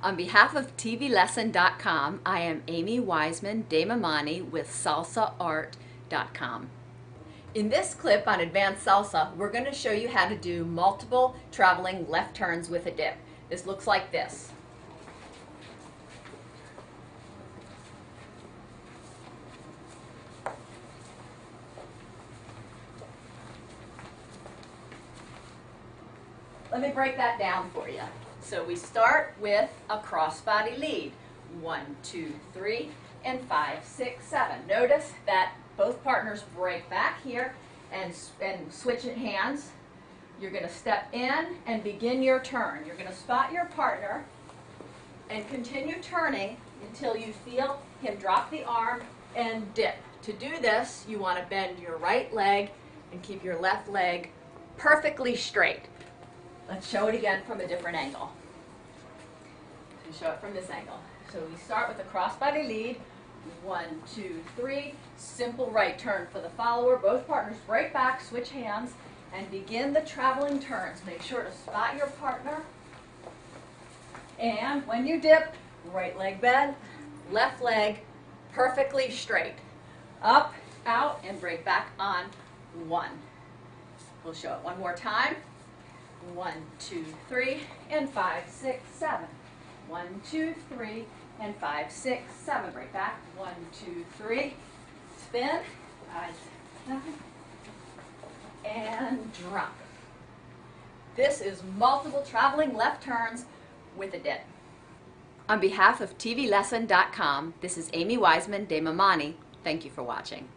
On behalf of TVLesson.com, I am Amy Weisman de Mamani with SalsaArt.com. In this clip on Advanced Salsa, we're going to show you how to do multiple traveling left turns with a dip. This looks like this. Let me break that down for you. So we start with a crossbody lead. One, two, three, and five, six, seven. Notice that both partners break back here and, and switch hands. You're going to step in and begin your turn. You're going to spot your partner and continue turning until you feel him drop the arm and dip. To do this, you want to bend your right leg and keep your left leg perfectly straight. Let's show it again from a different angle. So show it from this angle. So we start with a crossbody lead. One, two, three. Simple right turn for the follower. Both partners break back, switch hands, and begin the traveling turns. Make sure to spot your partner. And when you dip, right leg bend, left leg perfectly straight. Up, out, and break back on one. We'll show it one more time. One, two, three, and five, six, seven. One, two, three, and five, six, seven. Right back. One, two, three. Spin. Five, six, seven. And drop. This is multiple traveling left turns with a dip. On behalf of TVLesson.com, this is Amy Weisman de Mamani. Thank you for watching.